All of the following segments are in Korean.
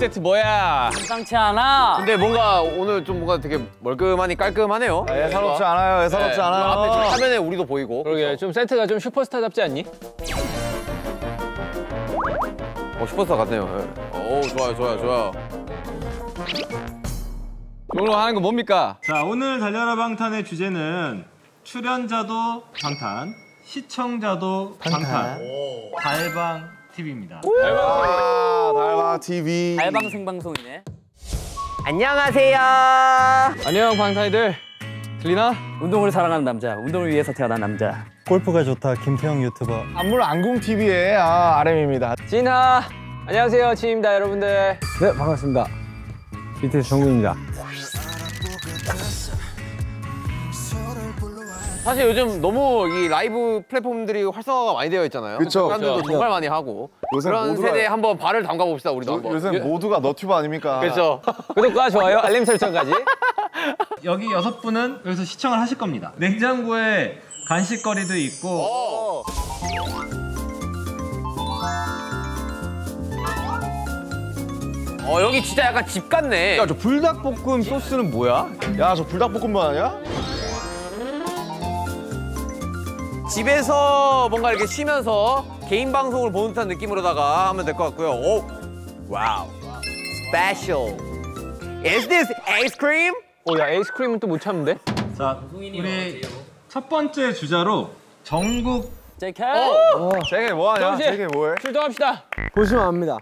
세트 뭐야? 심상치 않아. 근데 뭔가 오늘 좀 뭔가 되게 멀끔하니 깔끔하네요. 예사롭지 않아요. 예사롭지 네, 않아요. 앞에 지금 화면에 우리도 보이고. 그러게 좀 세트가 좀 슈퍼스타답지 않니? 어, 슈퍼스타 같네요. 예. 오, 좋아요, 좋아요, 좋아요. 오늘 하는 거 뭡니까? 자 오늘 달려라 방탄의 주제는 출연자도 방탄, 시청자도 방탄, 달방 TV입니다. 아, 달방 TV. 알방 생방송이네. 안녕하세요. 안녕 방탄이들 들리나? 운동을 사랑하는 남자, 운동을 위해서 태어난 남자. 골프가 좋다 김태형 유튜버 안물 안궁 TV의 아, RM입니다. 진하 안녕하세요 지입니다 여러분들 네 반갑습니다 BTS 정국입니다 사실 요즘 너무 이 라이브 플랫폼들이 활성화가 많이 되어 있잖아요. 그쵸. 사람들도 그쵸. 정말 많이 하고. 요새 그런 모두가- 세대에 한번 발을 담가 봅시다, 우리도 요, 한번. 요새 모두가 너튜브 아닙니까? 그렇죠. 구독과 좋아요 알림 설정까지 여기 여섯 분은 여기서 시청을 하실 겁니다. 냉장고에 간식거리도 있고 어. 어, 여기 진짜 약간 집 같네. 야 저 불닭볶음 소스는 뭐야? 야, 저 불닭볶음면 아니야? 집에서 뭔가 이렇게 쉬면서 개인 방송을 보는 듯한 느낌으로다가 하면 될 것 같고요. 오, wow, special. Is this ice cream? 어 야 아이스 크림은 또 못 참는데? 자 우리 첫 번째 주자로 정국 JK. 쟤게 뭐하냐? 정신! 쟤게 뭐해? 출동합시다 보시면 압니다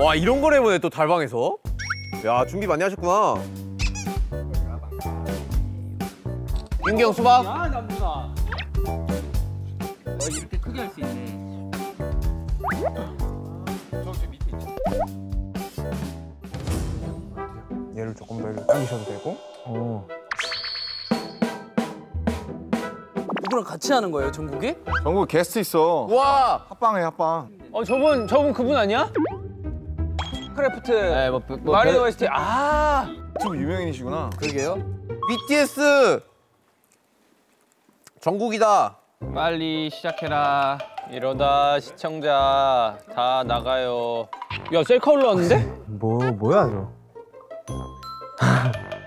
와, 이런 걸 해보네 또 달방에서. 야, 준비 많이 하셨구나. 윤경 수박. 아, 남자. 어, 이렇게 크게 할 수 있네. 얘를 조금 더 이렇게 당기셔도 되고. 누구랑 같이 하는 거예요, 전국이? 전국 게스트 있어. 와, 합방해, 합방. 어 저분 저분 그분 아니야? 크래프트 네, 뭐, 뭐, 마리노 별- OST 아 유튜브 유명인이시구나. 그러게요. BTS 전국이다. 빨리 시작해라 이러다 시청자 다 나가요 야 셀카 올라왔는데? 뭐 뭐야 저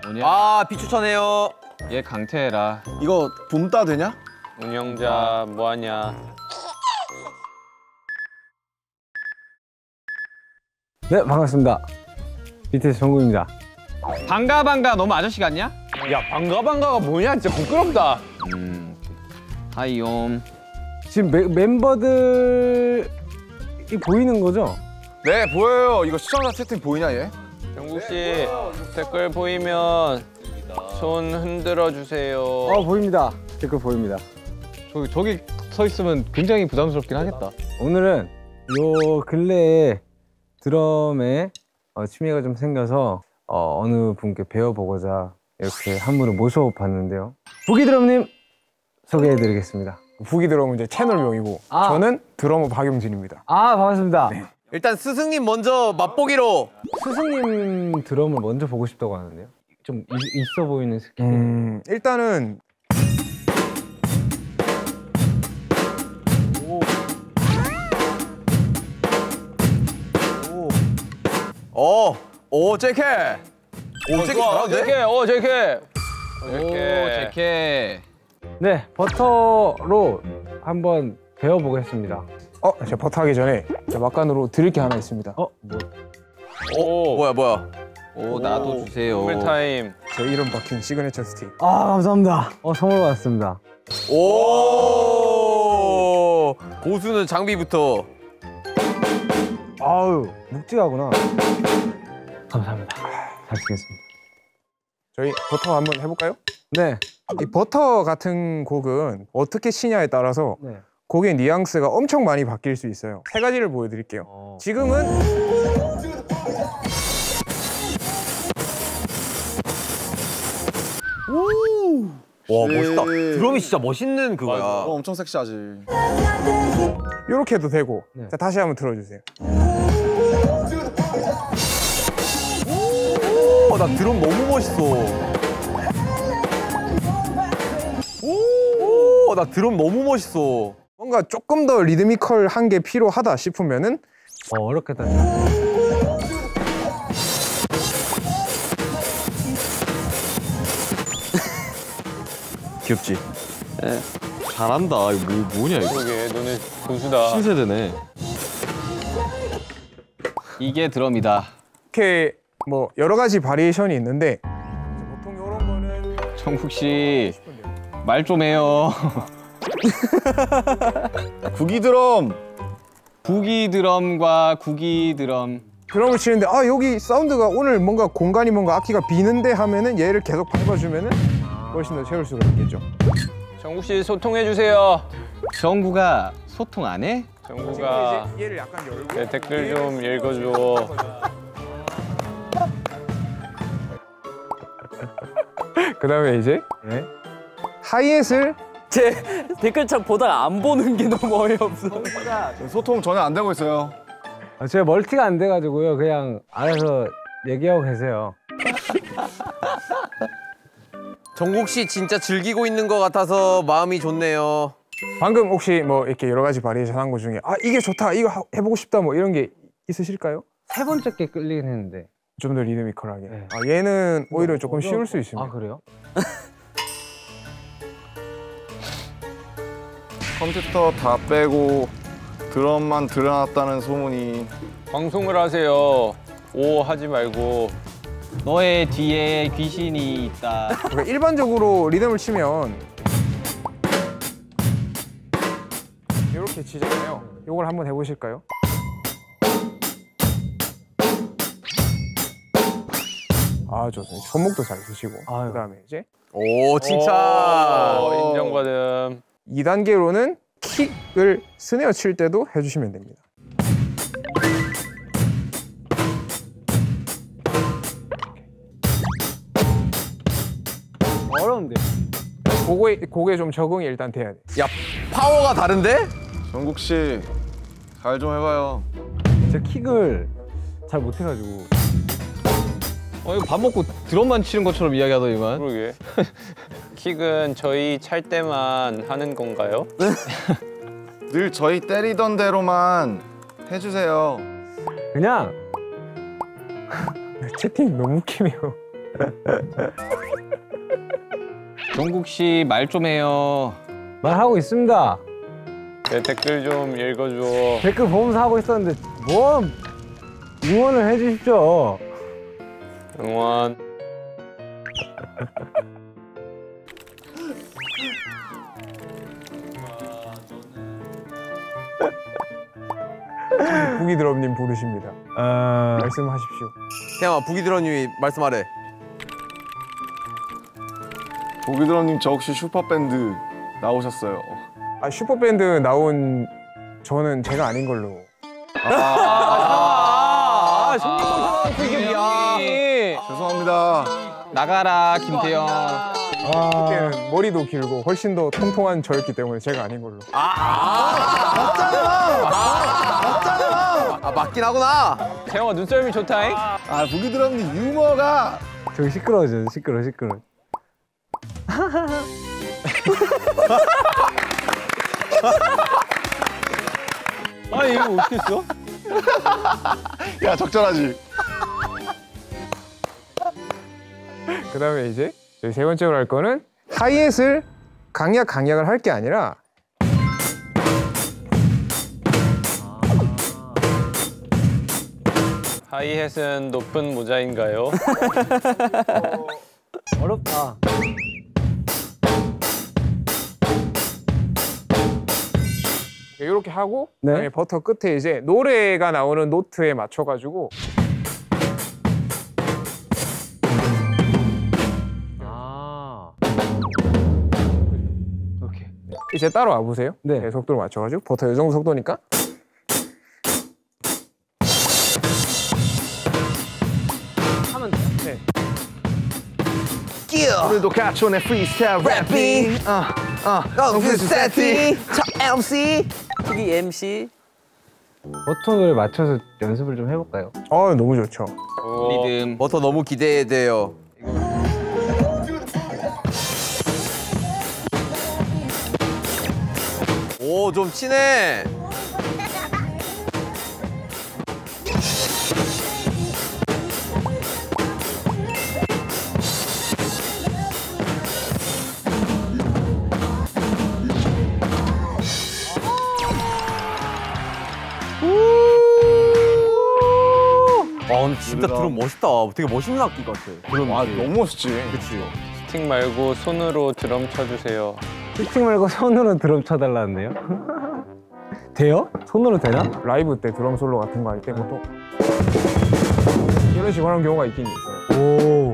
뭐냐? 아, 비추천해요. 얘 강태해라 이거 봄따 되냐? 운영자 뭐하냐 네 반갑습니다 BTS 정국입니다 반가 반가 너무 아저씨 같냐? 야 반가 반가가 뭐냐 진짜 부끄럽다 음 하이옴. 지금 메, 멤버들이 보이는 거죠? 네, 보여요. 이거 시청자 채팅 보이냐, 얘? 정국 씨 댓글 보이면 손 흔들어 주세요. 어 보입니다. 댓글 보입니다. 저기 저기 서 있으면 굉장히 부담스럽긴 하겠다. 오늘은 요 근래에 드럼에 어, 취미가 좀 생겨서 어, 어느 분께 배워보고자 이렇게 한 분을 모셔봤는데요. 부기드럼님 소개해드리겠습니다 북이 드럼은 이제 채널명이고 아. 저는 드러머 박용진입니다. 아 반갑습니다 일단 스승님 먼저 맛보기로. 스승님 드럼을 먼저 보고 싶다고 하는데요 좀 이- 있어 보이는 스킬 음, 일단은 어, 오, JK. 오, JK 잘하는데? 제케 어 제케 오, 제케 네 버터로 한번 배워보겠습니다 어, 제가 버터 하기 전에 제가 막간으로 드릴 게 하나 있습니다. 어? 뭐 오, 뭐야, 뭐야. 오 나도 주세요 풀타임 제 이름 박힌 시그니처 스틱. 아 감사합니다 어 선물 받았습니다 오, 고수는 장비부터. 아우 묵직하구나 감사합니다 잘 쓰겠습니다 저희 버터 한번 해볼까요? 네, 이 버터 같은 곡은 어떻게 치냐에 따라서 네. 곡의 뉘앙스가 엄청 많이 바뀔 수 있어요. 세 가지를 보여드릴게요. 지금은 와, 멋있다. 드럼이 진짜 멋있는 그거야. 어, 엄청 섹시하지. 이렇게 해도 되고. 네. 자, 다시 한번 들어주세요. 어, 나 드럼 너무 멋있어. 오, 나 드럼 너무 멋있어. 뭔가 조금 더 리드미컬한 게 필요하다 싶으면은 어, 어렵겠다. 귀엽지? 잘한다. 이거 뭐, 뭐냐 이거. 그러게 너네 고수다. 신세대네. 이게 드럼이다. 이렇게 뭐 여러 가지 바리에이션이 있는데 보통 이런 거는 정국 씨 말 좀 해요. 구기 드럼. 구기 드럼과 구기 드럼. 드럼을 치는데 아 여기 사운드가 오늘 뭔가 공간이 뭔가 악기가 비는데 하면은 얘를 계속 밟아주면은 훨씬 더 채울 수가 있겠죠. 정국 씨 소통해 주세요. 정국아 소통 안 해? 정국아 얘를 약간 열고 내 댓글 좀 읽어줘. 그 다음에 이제 네? 하이햇을 제 댓글창 보다가 안 보는 게 너무 어이없어. 소통 전혀 안 되고 있어요. 아, 제가 멀티가 안 돼가지고요. 그냥 알아서 얘기하고 계세요. 정국 씨 진짜 즐기고 있는 것 같아서 마음이 좋네요. 방금 혹시 뭐 이렇게 여러 가지 바리에이션 한거 중에 아 이게 좋다 이거 하- 해보고 싶다 뭐 이런 게 있으실까요? 세 번째 게 끌리긴 했는데. 좀 더 리드미컬하게. 네. 아, 얘는 오히려 조금 쉬울 수 있습니다. 아, 그래요? 컴퓨터 다 빼고 드럼만 들여놨다는 소문이 방송을 하세요. 오 하지 말고. 너의 뒤에 귀신이 있다. 그러니까 일반적으로 리듬을 치면 이렇게 치잖아요. 이걸 한번 해보실까요? 아 좋습니다. 손목도 잘 쓰시고 아유. 그다음에 이제 오 칭찬. 어, 인정받음. 2단계로는 킥을 스네어 칠 때도 해주시면 됩니다. 어려운데. 그거에, 그게 좀 적응이 일단 돼야 돼. 야 파워가 다른데? 정국 씨 잘 좀 해봐요. 제가 킥을 잘 못해가지고. 어 이거 밥 먹고 드럼만 치는 것처럼 이야기하더니만. 그러게. 킥은 저희 찰 때만 하는 건가요? 늘 저희 때리던 대로만 해주세요. 그냥 채팅 너무 웃기네요. 정국 씨 말 좀 해요. 말하고 있습니다. 내 댓글 좀 읽어줘. 댓글 보면서 하고 있었는데 뭐 응원을 해주십시오. 응원. 부기드럼님 부르십니다. 어... 말씀하십시오. 태양아 부기드러님이 말씀하래. 구기 드럼님 저 혹시 슈퍼밴드 나오셨어요? 아 슈퍼밴드 나온 저는 제가 아닌 걸로. 아, 이게 죄송합니다. 나가라 김태형. 아, 그때는 머리도 길고 훨씬 더 통통한 저였기 때문에 제가 아닌 걸로. 아 맞긴 하구나. 태형아 눈썰미 좋다잉. 아 구기 드럼님 유머가 저기 시끄러워져 시끄러 시끄러. 아 이거 어떻게 했어? 야 적절하지. 그 다음에 이제 저희 세 번째로 할 거는 하이햇을 강약 강약을 할 게 아니라 하이햇은 높은 모자인가요? 어렵다. 이렇게 하고 네. 버터 끝에 이제 노래가 나오는 노트에 맞춰가지고 이. 이제 따로 와보세요. 네. 네, 속도를 맞춰가지고 버터 이 정도 속도니까 하면 돼요. 네. 오늘도 가촌의 프리스타일 래핑. 어, 세티. 저 MC. 특이 MC. 버튼을 맞춰서 연습을 좀 해볼까요? 어 너무 좋죠. 리듬. 버터 너무 기대돼요. 오 오, 좀 친해. 아, 근데 진짜 드럼 멋있다. 되게 멋있는 악기 같아. 드럼. 아 너무 멋있지. 그치. 스틱 말고 손으로 드럼 쳐주세요. 스틱 말고 손으로 드럼 쳐달라는데요? 돼요? 손으로 되나? 라이브 때 드럼 솔로 같은 거 할 때 보통 이런 식으로 하는 경우가 있긴 있어요. 오.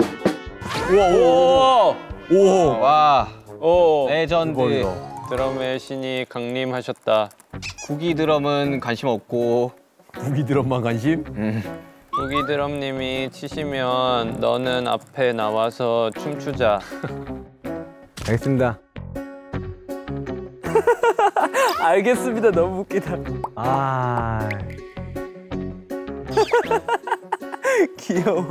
오! 오! 와, 오, 레전드. 드럼의 신이 강림하셨다. 구기 드럼은 관심 없고 무기 드럼만 관심? 우기 드럼님이 치시면 너는 앞에 나와서 춤추자. 알겠습니다. 알겠습니다. 너무 웃기다. 아. 귀여워.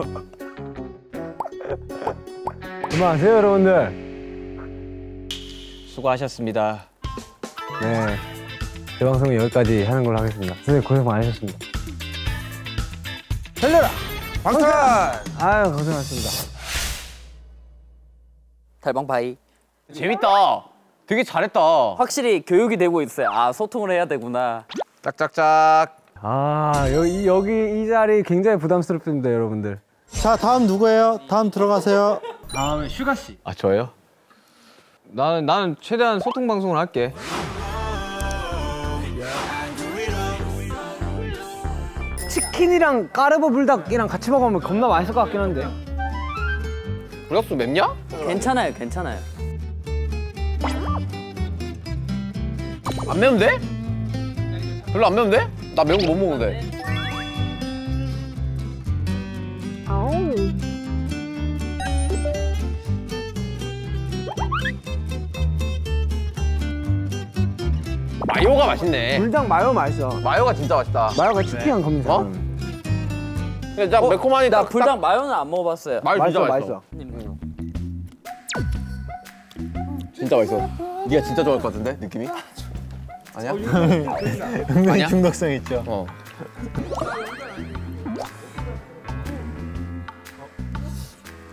그만하세요, 여러분들. 수고하셨습니다. 네. 제 방송은 여기까지 하는 걸로 하겠습니다. 선생님 고생 많으셨습니다. 달려라! 방탄! 아유, 고생하셨습니다. 달방 bye. 재밌다. 되게 잘했다. 확실히 교육이 되고 있어요. 아 소통을 해야 되구나. 짝짝짝. 아, 여기, 여기 이 자리 굉장히 부담스럽습니다, 여러분들. 자, 다음 누구예요? 다음 들어가세요. 다음은 슈가 씨. 아 저요? 나는 나는 최대한 소통 방송을 할게. 치킨이랑 까르보 불닭이랑 같이 먹으면 겁나 맛있을 것 같긴 한데. 불닭수 맵냐? 괜찮아요. 괜찮아요. 안 매운데? 별로 안 매운데? 나 매운 거 못 먹는데. 마요가 맛있네. 불닭 마요 맛있어. 마요가 진짜 맛있다. 마요가 치킨이랑 겁니다. 어? 근데 딱 매콤하니 나 딱, 불닭 마요는 안 먹어봤어요. 딱 마요 진짜 맛있어. 진짜 맛있어. 네가 진짜 좋아할 것 같은데 느낌이? 아니야? 은근히 중독성 있죠. 어.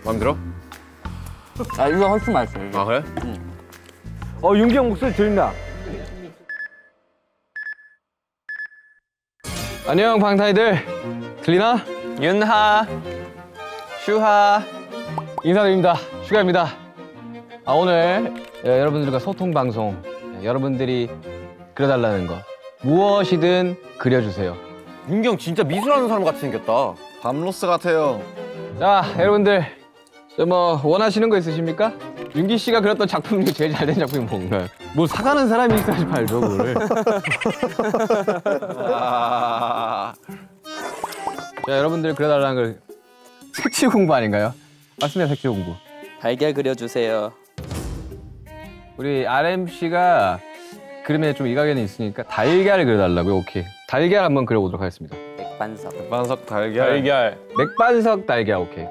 마음 들어? 아 이거 훨씬 맛있어요. 이거. 아 그래? 어, 윤기 형 목소리 들린다. 안녕 방탄이들. 들리나? 윤하, 슈하. 인사드립니다. 슈가입니다. 아, 오늘 예, 여러분들과 소통 방송, 예, 여러분들이 그려달라는 거 무엇이든 그려주세요. 윤경 진짜 미술하는 사람 같이 생겼다. 밤로스 같아요. 자, 여러분들 저뭐 원하시는 거 있으십니까? 윤기 씨가 그렸던 작품 중에 제일 잘 된 작품이 뭔가요? 뭐 사가는 사람이 있어야지 그거를. 아, 자, 여러분들 그려달라는 걸 색칠 공부 아닌가요? 맞습니다, 색칠 공부. 달걀 그려주세요. 우리 RM 씨가 그림에 좀 이가견이 있으니까 달걀을 그려달라고요. 오케이. 달걀 한번 그려보도록 하겠습니다. 백반석. 반석 달걀. 달걀. 맥반석 달걀 오케이.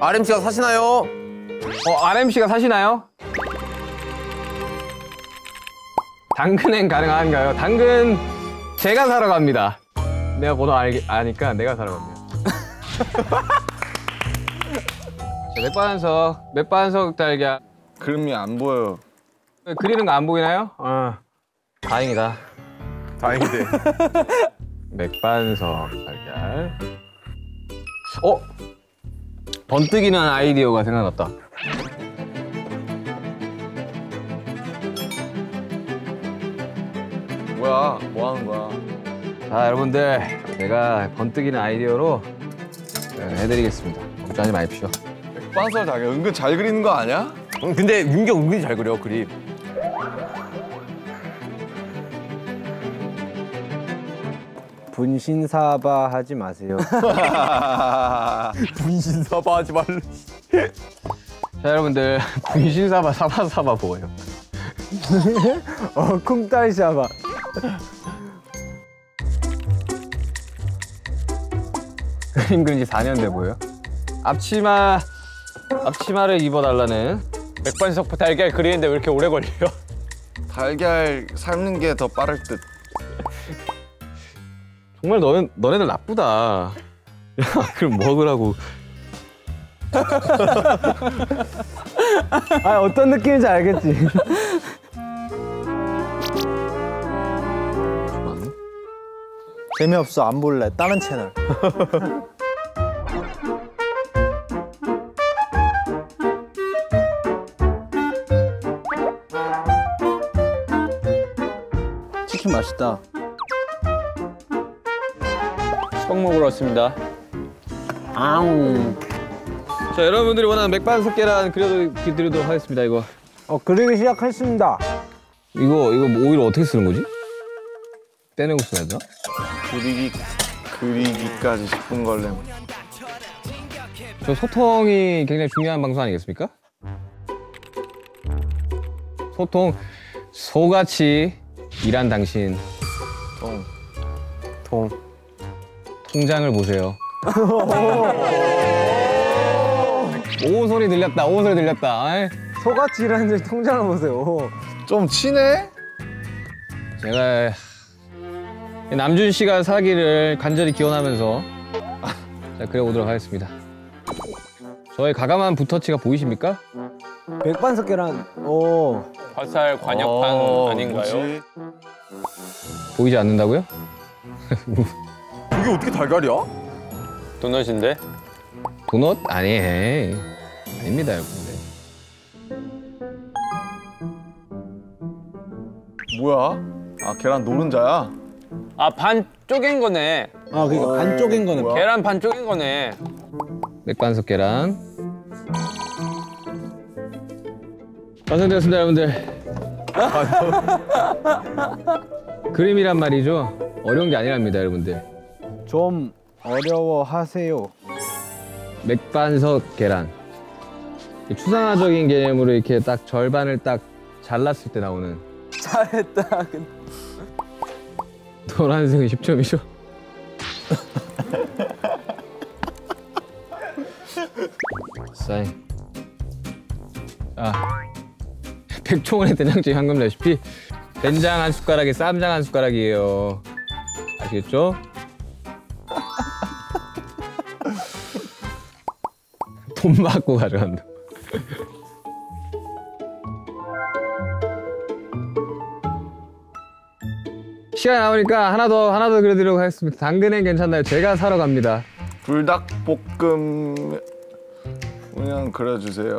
RM 씨가 사시나요? 어, RM 씨가 사시나요? 당근행 가능한가요? 당근 제가 사러 갑니다. 내가 번호 알, 아니까 내가 사러 갑니다. 자, 맥반석, 맥반석 달걀. 그림이 안 보여요. 그리는 거 안 보이나요? 어. 다행이다. 다행이네. 맥반석 달걀. 어? 번뜩이는 아이디어가 생각났다. 뭐야? 뭐 하는 거야? 자, 여러분들, 제가 번뜩이는 아이디어로 네, 해드리겠습니다. 걱정하지 마십시오. 반석 달걀 은근 잘 그리는 거 아니야? 응, 근데 윤경 은근히 잘 그려 그림. 분신사바 하지 마세요. 분신사바 하지 말래. 자, 여러분들, 분신사바 사바사바 뭐예요? 어, 쿵딸샤바. 그림 그린 지 4년 돼 보여요? 앞치마, 앞치마를 입어달라는 맥반석 달걀 그리는데 왜 이렇게 오래 걸려요? 달걀 삶는 게 더 빠를 듯. 정말 너네, 너네들 나쁘다. 야, 그럼 먹으라고. 아 어떤 느낌인지 알겠지. 재미없어 안 볼래. 다른 채널. 맛있다. 수박 먹으러 왔습니다. 자, 여러분들이 원하는 맥반석 계란 그려드리도록 하겠습니다, 이거. 어 그리기 시작했습니다. 이거, 이거 뭐 오일 어떻게 쓰는 거지? 떼내고 써야 되나? 그리기 그리기까지 10분 걸림. 저 소통이 굉장히 중요한 방송 아니겠습니까? 소통, 소같이 일한 당신, 통. 통. 통장을 보세요. 오 소리 들렸다, 오 소리 들렸다. 아이. 소같이 일하는 통장을 보세요. 좀 친해? 제가 남준 씨가 사기를 간절히 기원하면서 자, 그려보도록 하겠습니다. 저의 가감한 붓터치가 보이십니까? 맥반석 계란. 오. 화살 관역판 어, 아닌가요? 뭐지? 보이지 않는다고요? 이게 어떻게 달걀이야? 도넛인데? 도넛? 아니, 아닙니다, 여러분들. 뭐야? 아 계란 노른자야? 아 반 쪼갠 거네. 아 그러니까 반 쪼갠 거는 뭐야? 계란 반 쪼갠 거네. 맥반석 계란. 완성되었습니다, 여러분들. 그림이란 말이죠. 어려운 게 아니랍니다, 여러분들. 좀 어려워하세요. 맥반석 계란. 추상화적인 개념으로 이렇게 딱 절반을 딱 잘랐을 때 나오는 잘했다. 노란색은 10점이죠. 사인. 아, 백종원의 된장찌개 황금 레시피. 된장 한 숟가락에 쌈장 한 숟가락이에요. 아시겠죠? 돈 받고 가져간다. 시간 남으니까 하나 더 하나 더 그려드리도록 하겠습니다. 당근엔 괜찮나요? 제가 사러 갑니다. 불닭볶음 그냥 그려주세요.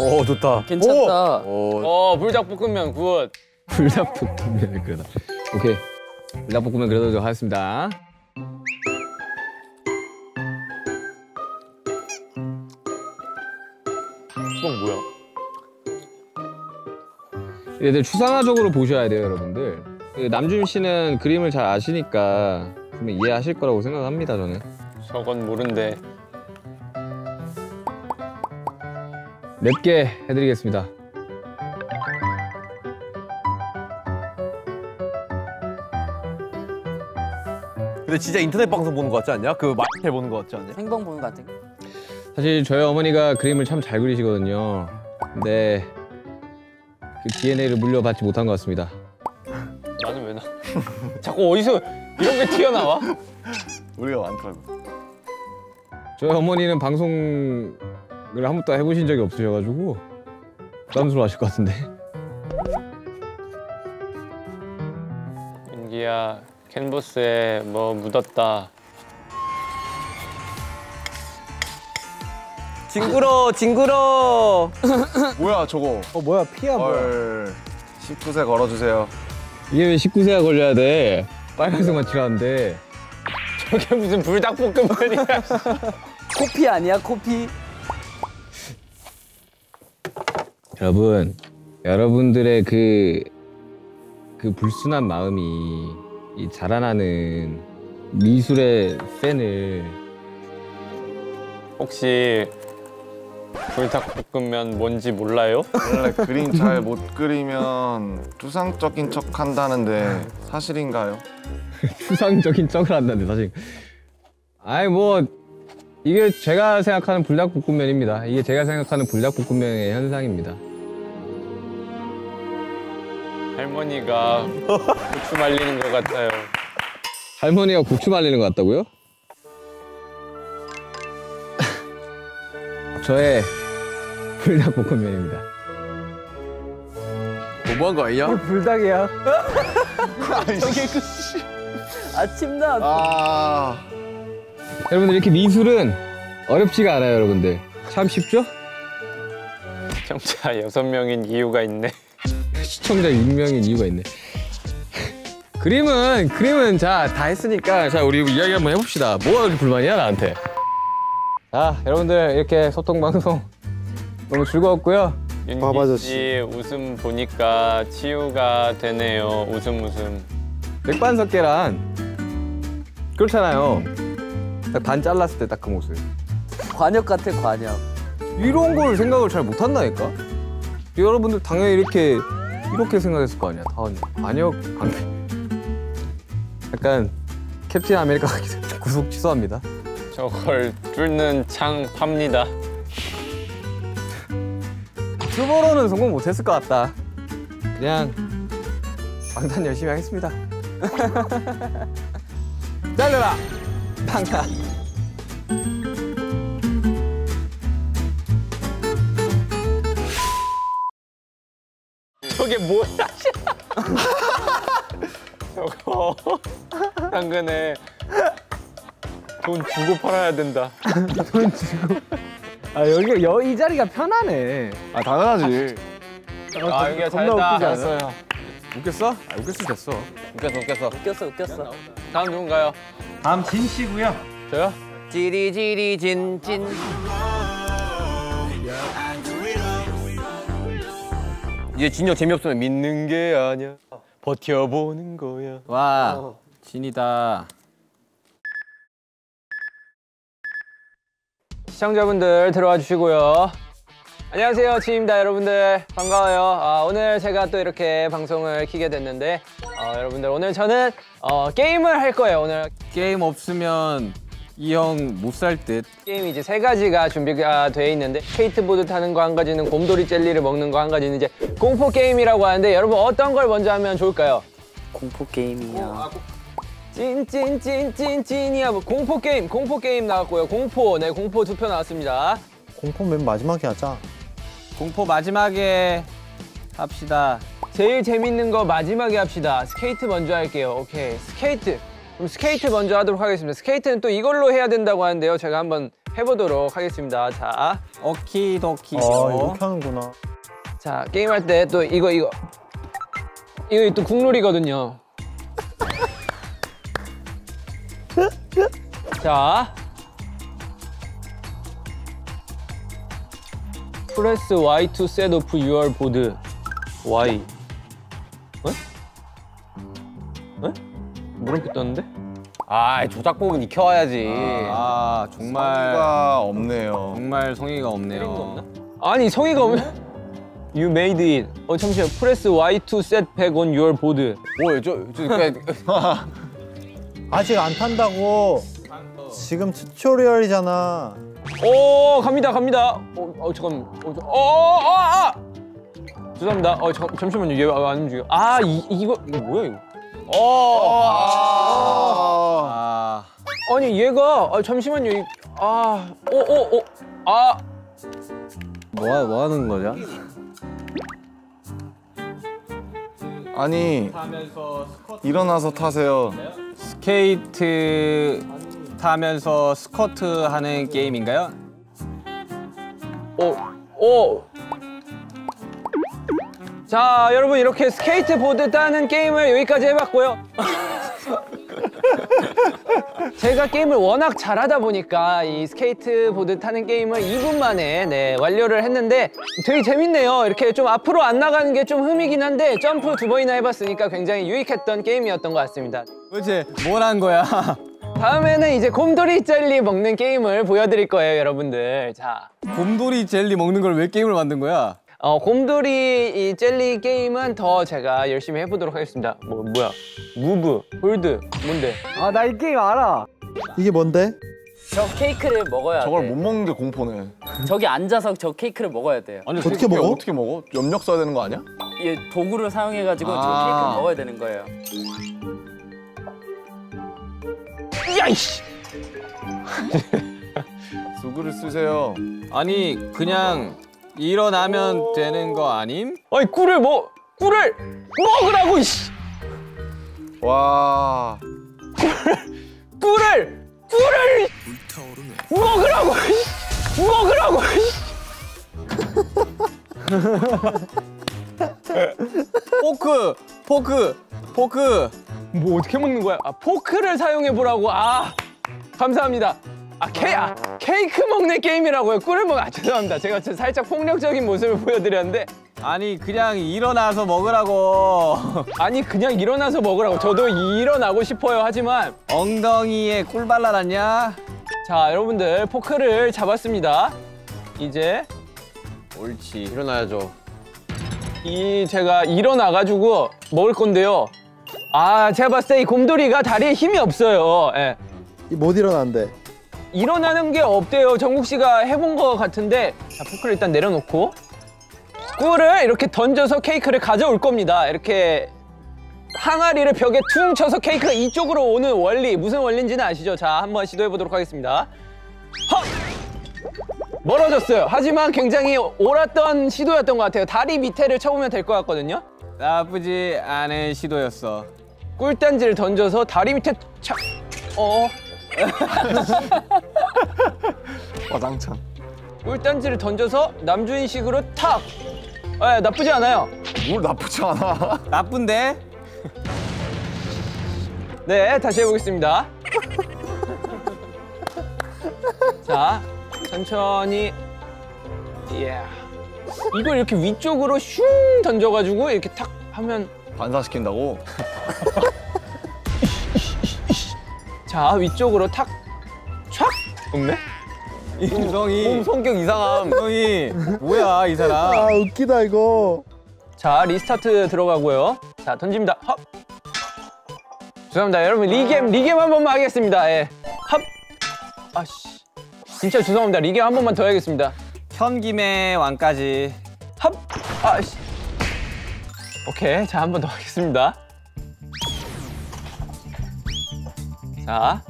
오 좋다. 괜찮다. 어 불닭볶음면 good. 불닭볶음면을 그려다. 오케이. 불닭볶음면 그려드리도록 하겠습니다. 수박 뭐야? 얘들 추상화적으로 보셔야 돼요, 여러분들. 그 남준 씨는 그림을 잘 아시니까 이해하실 거라고 생각합니다, 저는. 저건 모른데. 몇 개 해드리겠습니다. 근데 진짜 인터넷 방송 보는 거 같지 않냐? 그 마이텔 보는 거 같지 않냐? 생방 보는 것 같아. 사실 저희 어머니가 그림을 참 잘 그리시거든요. 근데 그 DNA를 물려받지 못한 것 같습니다. 나는 왜 나? 자꾸 어디서 이런 게 튀어나와? 우리가 많더라고. 저희 어머니는 방송을 한 번도 해보신 적이 없으셔가지고 부담스러워하실 것 같은데. 윤기야 캔버스에 뭐 묻었다. 징그러 징그러. 뭐야 저거? 어 뭐야 피야 뭐야? 헐. 19세 걸어주세요. 이게 왜 19세가 걸려야 돼? 빨간색만 칠하는데. 저게 무슨 불닭볶음면이야? 코피 아니야 코피? 여러분, 여러분들의 그, 그 불순한 마음이 이 자라나는 미술의 팬을 혹시 불닭볶음면 뭔지 몰라요? 원래 그림 잘 못 그리면 추상적인 척 한다는데 사실인가요? 추상적인 척을 한다는데 사실. 아이 뭐 이게 제가 생각하는 불닭볶음면입니다. 이게 제가 생각하는 불닭볶음면의 현상입니다. 할머니가 고추 말리는 것 같아요. 할머니가 국수 말리는 것 같다고요? 저의 불닭볶음면입니다. 너무한 거 아니냐? 불닭이야. 아침 나. 아 여러분들 이렇게 미술은 어렵지가 않아요, 여러분들. 참 쉽죠? 시청자 여섯 명인 이유가 있네. 시청자 6명인 이유가 있네. 그림은 그림은 자 다 했으니까 자 우리 이야기 한번 해봅시다. 뭐가 그렇게 불만이야 나한테? 자 여러분들 이렇게 소통 방송 너무 즐거웠고요. 윤기 바바저씨. 씨 웃음 보니까 치유가 되네요. 웃음 웃음. 맥반석 계란 그렇잖아요. 딱 반 잘랐을 때 딱 그 모습. 과녁 같아 과녁. 이런 걸 생각을 잘 못한다니까? 여러분들 당연히 이렇게 이렇게 생각했을 거 아니야. 다은 아니요. 안 돼. 약간 캡틴 아메리카 같기도 해요. 구독 취소합니다. 저걸 뚫는 창 팝니다. 튜버로는 성공 못했을 것 같다. 그냥 방탄 열심히 하겠습니다. 잘려라 방탄. 뭐야? 저거 당근에 돈 주고 팔아야 된다. 아 여기 여, 이 자리가 편하네. 아, 당연하지. 아 여기가 겁나 웃기지 않아? 잘했다. 웃겼어? 아, 웃겼으면 됐어. 웃겼어 웃겼어. 웃겼어 웃겼어. 다음 누군가요? 다음 진 씨고요. 저요? 지리지리 진진. 이제 진영 재미없으면 믿는 게 아니야. 버텨보는 거야. 와 진이다. 시청자분들 들어와 주시고요. 안녕하세요, 지입니다, 여러분들 반가워요. 아, 오늘 제가 또 이렇게 방송을 키게 됐는데, 어, 여러분들 오늘 저는 어, 게임을 할 거예요. 오늘 게임 없으면 이 형 못 살 듯. 게임이 이제 세 가지가 준비가 돼 있는데 스케이트보드 타는 거 한 가지는 곰돌이 젤리를 먹는 거 한 가지는 이제 공포 게임이라고 하는데 여러분 어떤 걸 먼저 하면 좋을까요? 공포 게임이야. 찐찐찐찐찐이야 뭐 공포 게임 공포 게임 나왔고요 공포 네 공포 두 표 나왔습니다 공포 맨 마지막에 하자. 공포 마지막에 합시다. 제일 재밌는 거 마지막에 합시다 스케이트 먼저 할게요 오케이 스케이트 그럼 스케이트 먼저 하도록 하겠습니다 스케이트는 또 이걸로 해야 된다고 하는데요 제가 한번 해보도록 하겠습니다 자, okey-dokey. 아 이렇게 하는구나. 자 게임할 때 또 이거 이거 이거 또 국룰이거든요 자 press Y to get off your board Y 어? 어? 물음표 떴는데? 아 조작 부분 익혀와야지. 아 정말 성의가 없네요. 정말 성의가 없네요. 아니 성의가 없네 You made it 어 잠시만 press Y to get back on your board 뭐야 저저 그냥 아직 안 탄다고. 지금 튜토리얼이잖아. 오 갑니다 갑니다 어, 어 잠깐 어, 저- 어, 어, 어, 아! 죄송합니다 어 잠, 잠시만요 얘 안 움직여 아 이, 이거 이거 뭐야 이거 어 아 아 니 얘가 아, 잠시만요 이, 아 오 오 오 아 뭐, 뭐 하는 거죠? 아니 일어나서 타세요. 스케이트 타면서 스쿼트 하는 게임인가요? 오, 오. 자, 여러분 이렇게 스케이트보드 타는 게임을 여기까지 해봤고요. 제가 게임을 워낙 잘하다 보니까 이 스케이트보드 타는 게임을 2분 만에 네, 완료를 했는데 되게 재밌네요. 이렇게 좀 앞으로 안 나가는 게 좀 흠이긴 한데 점프 두 번이나 해봤으니까 굉장히 유익했던 게임이었던 것 같습니다. 도대체 뭘 한 거야? 다음에는 이제 곰돌이 젤리 먹는 게임을 보여드릴 거예요, 여러분들. 자, 곰돌이 젤리 먹는 걸 왜 게임을 만든 거야? 어, 곰돌이 이 젤리 게임은 더 제가 열심히 해보도록 하겠습니다. 뭐, 뭐야? move, hold, 뭔데? 아 나 이 게임 알아. 이게 뭔데? 저 케이크를 먹어야 저걸 못 먹는 게 공포네. 저기 앉아서 저 케이크를 먹어야 돼요. 아니 어떻게 먹어? 어떻게 먹어? 염력 써야 되는 거 아니야? 이 도구를 사용해가지고 아. 케이크를 먹어야 되는 거예요. 야이씨. 수그를 쓰세요. 아니 그냥 일어나면 되는 거 아님? 아니 꿀을 뭐 꿀을 먹으라고 이씨. 와. 꿀을 꿀을 먹으라고 이씨. 먹으라고 이씨. 포크 포크 포크 뭐 어떻게 먹는 거야? 아 포크를 사용해 보라고. 아 감사합니다. 아, 케, 아 케이크 먹는 게임이라고요. 꿀을 먹. 아 죄송합니다. 제가 살짝 폭력적인 모습을 보여드렸는데 아니 그냥 일어나서 먹으라고 아니 그냥 일어나서 먹으라고. 저도 일어나고 싶어요. 하지만 엉덩이에 꿀 발라놨냐? 자 여러분들 포크를 잡았습니다. 이제 옳지 일어나야죠. 이 제가 일어나가지고 먹을 건데요. 아 제가 봤을 때 이 곰돌이가 다리에 힘이 없어요. 예. 못 일어난대. 일어나는 게 없대요. 정국 씨가 해본 거 같은데 자 포크를 일단 내려놓고 꿀을 이렇게 던져서 케이크를 가져올 겁니다. 이렇게 항아리를 벽에 퉁 쳐서 케이크가 이쪽으로 오는 원리 무슨 원리인지는 아시죠? 자 한번 시도해 보도록 하겠습니다. 헉! 멀어졌어요. 하지만 굉장히 옳았던 시도였던 것 같아요. 다리 밑에를 쳐보면 될 것 같거든요. 나쁘지 않은 시도였어 꿀단지를 던져서 다리 밑에 착. 어. 와장창. 꿀단지를 던져서 남주인식으로 탁. 예, 나쁘지 않아요. 뭘 나쁘지 않아. 나쁜데? 네, 다시 해보겠습니다. 자, 천천히. 예. 이걸 이렇게 위쪽으로 슝 던져가지고 이렇게 탁 하면 반사시킨다고? 자 위쪽으로 탁 촥. 없네. 웅성이 몸 성격 이상함. 웅성이 뭐야 이아 사람 웃기다 이거. 자 restart 들어가고요. 자 던집니다. 헙. 죄송합니다, 여러분 리겜 리겜 한 번만 하겠습니다. 예. 헙. 아씨. 진짜 죄송합니다. 리겜 한 번만 더 해야겠습니다. 현김의 왕까지 헙! 아씨. 오케이. 자, 한 번 더 하겠습니다. 자.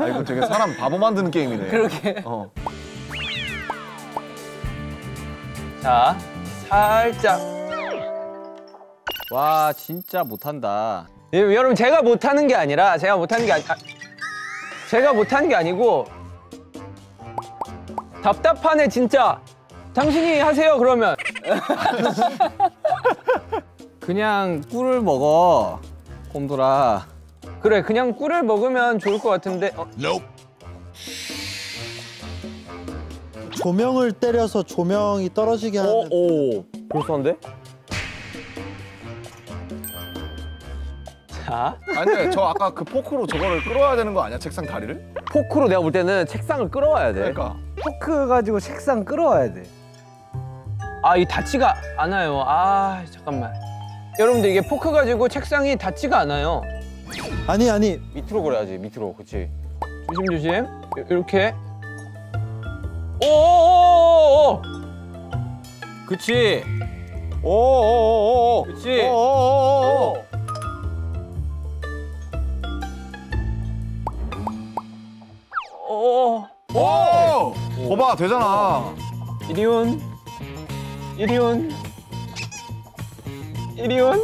아 이거 되게 사람 바보 만드는 게임이네. 그러게. 어. 자, 살짝. 와 진짜 못한다 예, 여러분, 제가 못하는 게 아니라, 제가 못하는 게 아니, 아, 제가 못하는 게 아니고, 답답하네, 진짜. 당신이 하세요, 그러면. 그냥 꿀을 먹어 곰돌아 그래, 그냥 꿀을 먹으면 좋을 것 같은데. 어, 조명을 때려서 조명이 떨어지게 하는. 오, 그럴싸한데? 자. 아니 저 아까 그 포크로 저거를 끌어야 되는 거 아니야? 책상 다리를? 포크로 내가 볼 때는 책상을 끌어와야 돼. 그러니까. 포크 가지고 책상 끌어와야 돼. 아, 이 닿지가 않아요. 아, 잠깐만. 여러분들, 이게 포크 가지고 책상이 닿지가 않아요. 아니 아니 밑으로 그래야지, 밑으로. 그치? 조심조심. 이렇게. 오오오오오! 그치 오오오오오. 그치 오오오오. 오. 오! 거봐 되잖아. 이리온. 이리온. 이리온.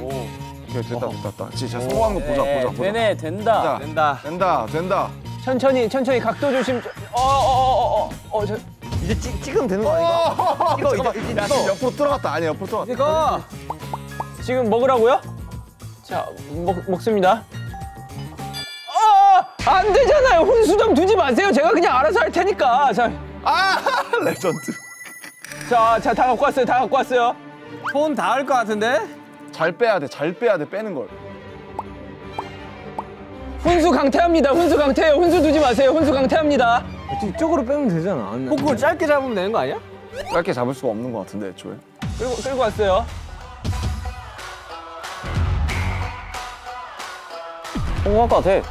오케이 됐다 됐다 됐다. 진짜 성공한 거 보자 보자 보자. 되네, 된다. 된다 된다 된다. 천천히, 천천히 각도 조심. 어어어어어. 어, 저. 이제 찍, 찍으면 되는 거 아닌가? 이거 이거 이거 너 옆으로 들어갔다 아니 옆으로 들어갔다. 이거 지금 먹으라고요? 자, 먹, 먹습니다. 아! 안 되잖아요. 훈수 좀 두지 마세요. 제가 그냥 알아서 할 테니까. 자, 아 레전드. 자, 자, 다 갖고 왔어요. 다 갖고 왔어요. 손 닿을 것 같은데? 잘 빼야 돼 잘 빼야 돼 빼는 걸. 훈수 강퇴합니다. 훈수 강퇴해요. 훈수 두지 마세요. 훈수 강퇴합니다. 뒤쪽으로 빼면 되잖아. 안- 포크를 짧게 잡으면 되는 거 아니야? 짧게 잡을 수가 없는 것 같은데 애초에. 끌고, 끌고 왔어요. 성공할 것 같아.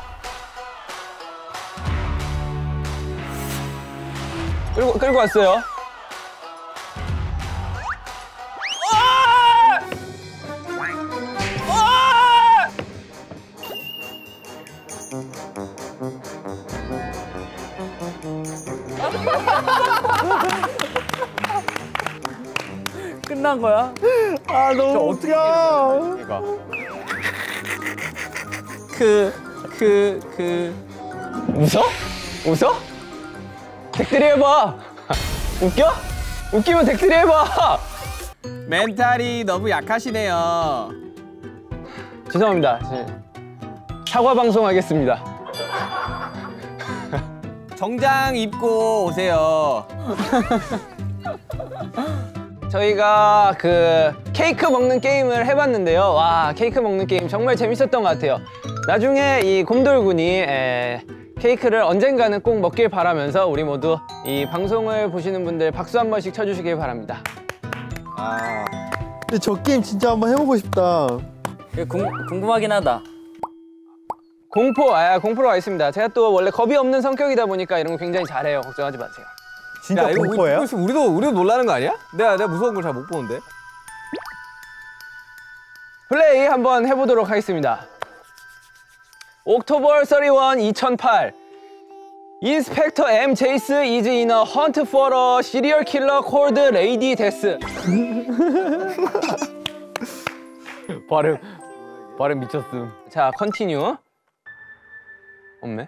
끌고 끌고 왔어요. 끝난 거야? 아 너무 웃겨. 그, 그, 그. 웃어? 웃어? 덱들이 해봐. 웃겨? 웃기면 덱들이 해봐. 멘탈이 너무 약하시네요. 죄송합니다. 제- 사과 방송하겠습니다. 정장 입고 오세요. 저희가 그 케이크 먹는 게임을 해봤는데요. 와 케이크 먹는 게임 정말 재밌었던 것 같아요. 나중에 이 곰돌군이 에, 케이크를 언젠가는 꼭 먹길 바라면서 우리 모두 이 방송을 보시는 분들 박수 한 번씩 쳐주시길 바랍니다. 근데 저 게임 진짜 한번 해보고 싶다. 궁, 궁금하긴 하다. 공포, 아 공포로 가겠습니다. 제가 또 원래 겁이 없는 성격이다 보니까 이런 거 굉장히 잘해요. 걱정하지 마세요. 진짜 야, 공포예요? 우리, 우리도 우리도 놀라는 거 아니야? 내가 내가 무서운 걸 잘 못 보는데. 플레이 한번 해보도록 하겠습니다. October 31 2008 Inspector M Jace is in a hunt for a serial killer called Lady Death 발음 발음 미쳤음. 자, continue 없네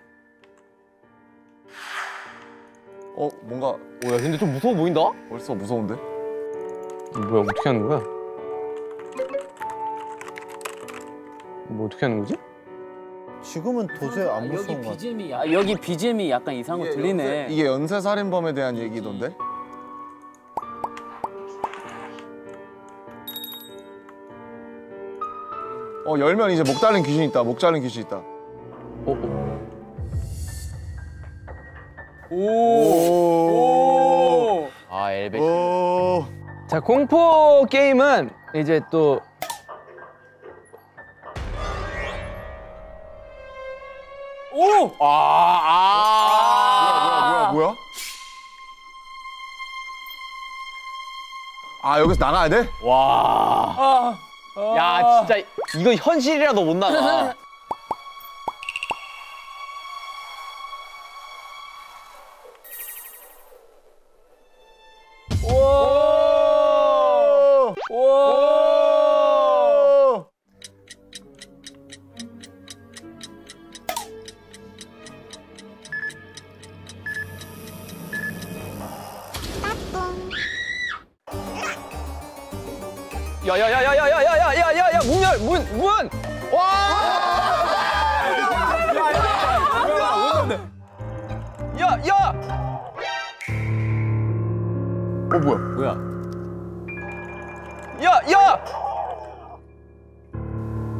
어 뭔가 오야 근데 좀 무서워 보인다. 벌써 무서운데? 뭐야 어떻게 하는 거야? 뭐 어떻게 하는 거지? 지금은 도저히 안 여기 무서운 것 같아. BGM이 아, 여기 BGM이 약간 이상한 거 들리네. 이게 연쇄 살인범에 대한 얘기던데? 어 열면 이제 목 달린 귀신 있다. 목 잘린 귀신 있다. 오. 아 엘베. 오. 자, 공포 게임은 이제 또 오! 뭐야 뭐야 뭐야? 아 여기서 나가야 돼? 와. 아, 야 진짜 이거 현실이라도 못 나가. 어 뭐야? 뭐야? 야 야!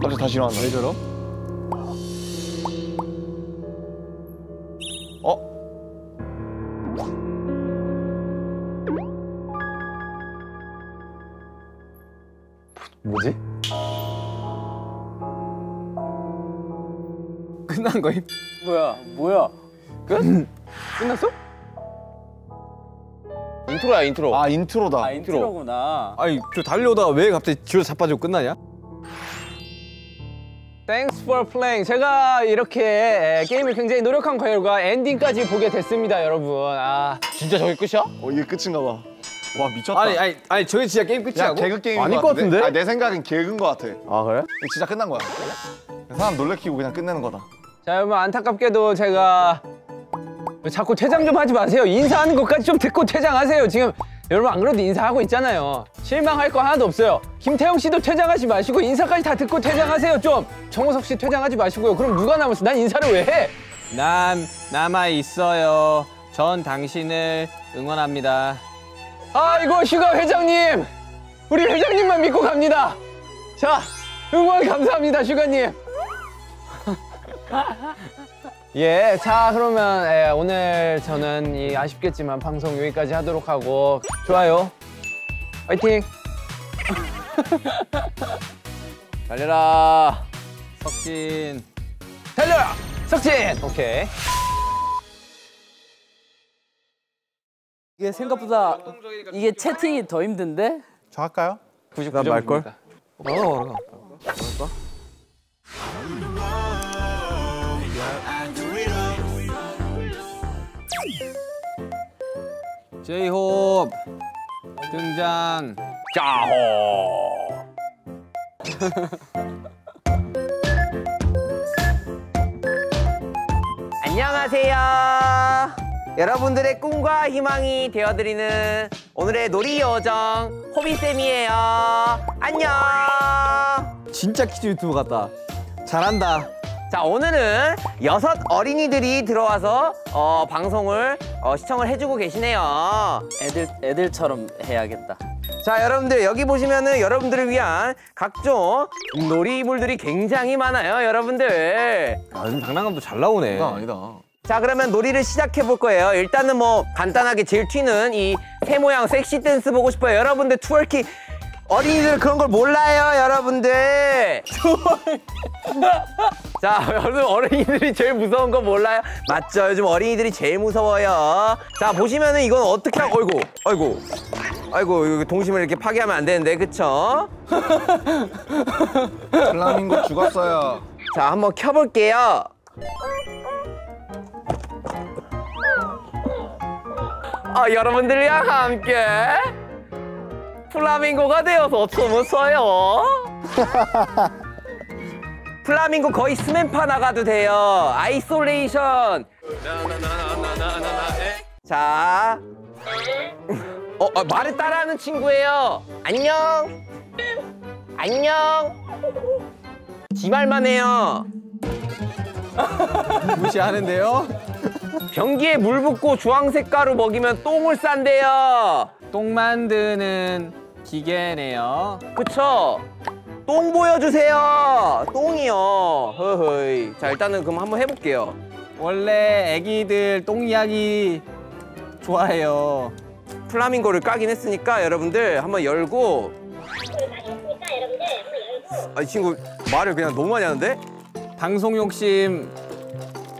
갑자기 다시 일어난다. 왜 저러? 어? 뭐지? 끝난 거임? 뭐야? 뭐야? 끝났어? intro야 intro. 아 intro다. 아, intro구나. 아니 저 달려오다가 왜 갑자기 뒤로 자빠지고 끝나냐? Thanks for playing. 제가 이렇게 게임을 굉장히 노력한 결과 엔딩까지 보게 됐습니다, 여러분. 아, 진짜 저게 끝이야? 어 이게 끝인가 봐. 와 미쳤다. 아니 아니 아니 저게 진짜 게임 야 끝이라고? 개그 게임인 아닐 것것 같은데? 같은데? 아, 내 생각엔 개그인 것 같아. 아 그래? 진짜 끝난 거야. 사람 놀래키고 그냥 끝내는 거다. 자, 여러분 안타깝게도 제가 자꾸 퇴장 좀 하지 마세요. 인사하는 것까지 좀 듣고 퇴장하세요. 지금 여러분 안 그래도 인사하고 있잖아요. 실망할 거 하나도 없어요. 김태형 씨도 퇴장하지 마시고 인사까지 다 듣고 퇴장하세요. 좀 정호석 씨 퇴장하지 마시고요. 그럼 누가 남았어? 난 인사를 왜 해? 난 남아 있어요. 전 당신을 응원합니다. 아이고 슈가 회장님 우리 회장님만 믿고 갑니다 자 응원 감사합니다 슈가님 예, 자 그러면 예, 오늘 저는 이 아쉽겠지만 방송 여기까지 하도록 하고 좋아요 화이팅 달려라. 석진. 달려라 석진 오케이 이게 생각보다 이게 채팅이 더 힘든데? 저 할까요? 나 말걸? 나가 나가. 제이홉 등장. 짜호. 안녕하세요. 여러분들의 꿈과 희망이 되어드리는 오늘의 놀이 요정 호비쌤이에요. 안녕. 진짜 키즈 유튜브 같다. 잘한다. 자 오늘은 여섯 어린이들이 들어와서 어, 방송을 어, 시청을 해주고 계시네요. 애들 애들처럼 해야겠다. 자 여러분들 여기 보시면은 여러분들을 위한 각종 놀이물들이 굉장히 많아요 여러분들 아, 요즘 장난감도 잘 나오네. 장난 아니다. 자 그러면 놀이를 시작해 볼 거예요 일단은 뭐 간단하게 제일 튀는 이 새 모양 섹시 댄스 보고 싶어요 여러분들 twerking 어린이들 그런 걸 몰라요 여러분들. 자 여러분 어린이들이 제일 무서운 거 몰라요? 맞죠. 요즘 어린이들이 제일 무서워요. 자 보시면은 이건 어떻게 하 어이구 어이구. 아이고 이거 동심을 이렇게 파괴하면 안 되는데 그쵸? 플라밍고 죽었어요. 자 한번 켜볼게요. 아 여러분들이랑 함께 플라밍고가 되어서 춰요. 플라밍고 거의 스맨파 나가도 돼요. isolation. 자. 어, 어, 말을 따라하는 친구예요. 안녕. 안녕. 지 말만 해요. 무시하는데요? 변기에 물 붓고 주황색 가루 먹이면 똥을 싼대요. 똥 만드는 기계네요. 그쵸? 똥 보여주세요. 똥이요. 허허이. 자, 일단은 그럼 한번 해볼게요. 원래 애기들 똥 이야기 좋아해요. 플라밍고를 까긴 했으니까 여러분들 한번 열고. 아, 이 친구 말을 그냥 너무 많이 하는데? 방송 욕심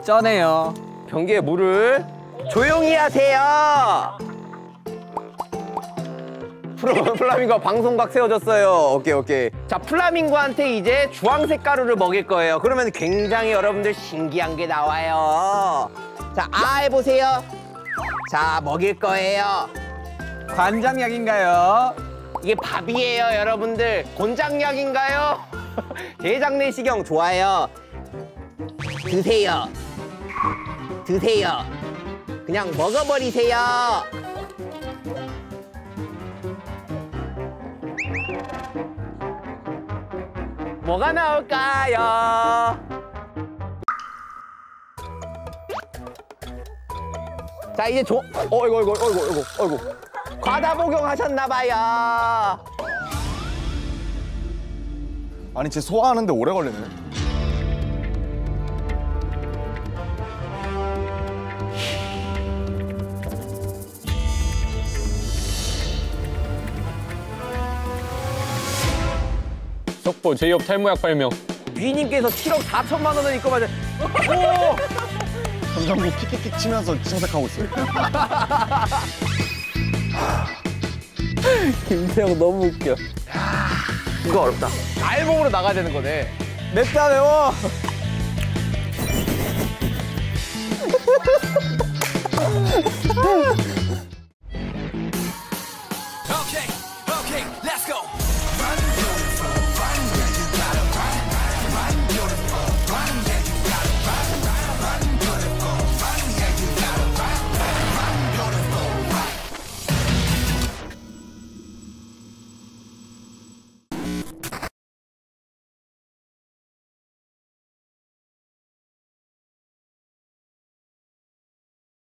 쩌네요. 변기에 물을 조용히 하세요. 프로- 플라밍고 방송각 세워졌어요. 오케이 오케이. 자 플라밍고한테 이제 주황색 가루를 먹일 거예요. 그러면 굉장히 여러분들 신기한 게 나와요. 자 아 해보세요. 자 먹일 거예요. 관장약인가요? 이게 밥이에요, 여러분들. 곤장약인가요? 대장 내시경 좋아요. 드세요. 드세요. 그냥 먹어버리세요. 뭐가 나올까요? 자 이제 조 어이구 어이구 어이구 어이구 어이구 과다 복용하셨나봐요. 아니 쟤 소화하는데 오래 걸리네. 속보 제이홉 탈모약 발명. 위님께서 7억 4천만 원을 입고만 오! 전정구 킥킥킥 치면서 청색하고 있어요. 김태형 너무 웃겨. 이거 어렵다. 알몸으로 나가야 되는 거네. 맵다 매워.